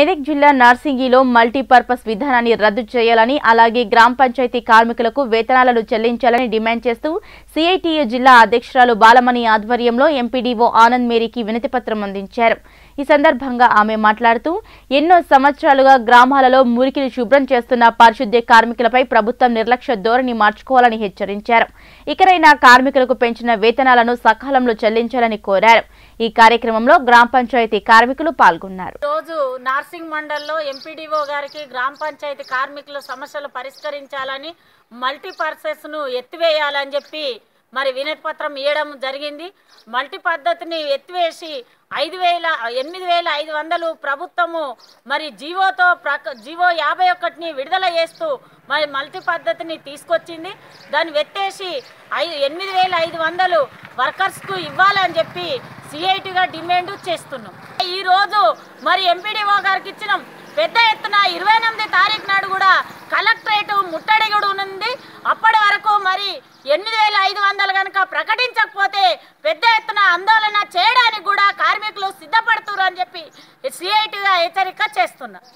మెదక్ జిల్లా నార్సింగిలో మల్టీపర్పస్ విధానాన్ని రద్దు చేయాలని అలాగే గ్రామ పంచాయతీ కార్మికులకు వేతనాలను చెల్లించాలని డిమాండ్ చేస్తూ సిఐటియు జిల్లా అధ్యక్షురాలు బాలమణి ఆధ్వర్యంలో ఎంపీడీఓ ఆనంద్ మేరీకి వినతిపత్రం అందించారు. ఈ సందర్భంగా ఆమె మాట్లాడుతూ ఎన్నో సంవత్సరాలుగా గ్రామాలలో మురికిని శుభ్రం చేస్తున్న పారిశుద్ధ్య కార్మికులపై ప్రభుత్వం నిర్లక్ష్య ధోరణి మార్చుకోవాలని హెచ్చరించారు. ఇకరైనా కార్మికులకు పెంచిన వేతనాలను సకాలంలో చెల్లించాలని కోరారు. ఈ కార్యక్రమంలో గ్రామ పంచాయతీ కార్మికులు పాల్గొన్నారు. రోజు నార్సింగ్ మండల్లో ఎంపీడీఓ గారికి గ్రామ పంచాయతీ కార్మికుల సమస్యలు పరిష్కరించాలని మల్టీ పర్సెస్ను ఎత్తివేయాలని చెప్పి మరి వినతిపత్రం ఇవ్వడం జరిగింది. మల్టీ పద్ధతిని ఎత్తివేసి ఐదు వేల ఎనిమిది వేల ఐదు వందలు ప్రభుత్వము మరి జీవోతో ప్రక జీవో యాభై ఒకటిని విడుదల చేస్తూ మరి మల్టీ పద్ధతిని తీసుకొచ్చింది. దాన్ని వెత్తేసి ఐ ఎనిమిది వేల ఐదు వందలు వర్కర్స్కు ఇవ్వాలని చెప్పి సిఐటిగా డిమాండ్ చేస్తున్నాం. ఈరోజు మరి ఎంపీడీఓ గారికి ఇచ్చినాం. పెద్ద ఎత్తున ఇరవై ఎనిమిది తారీఖు నాడు కూడా కలెక్టరేట్ ముట్టడి కూడా ఉంది అప్పటి వరకు మరి ఎనిమిది వేల ఐదు వందలు కనుక ప్రకటించకపోతే పెద్ద ఎత్తున ఆందోళన చేయడానికి కూడా కార్మికులు సిద్ధపడుతున్నారు అని చెప్పి సిఐటిగా హెచ్చరిక చేస్తున్నారు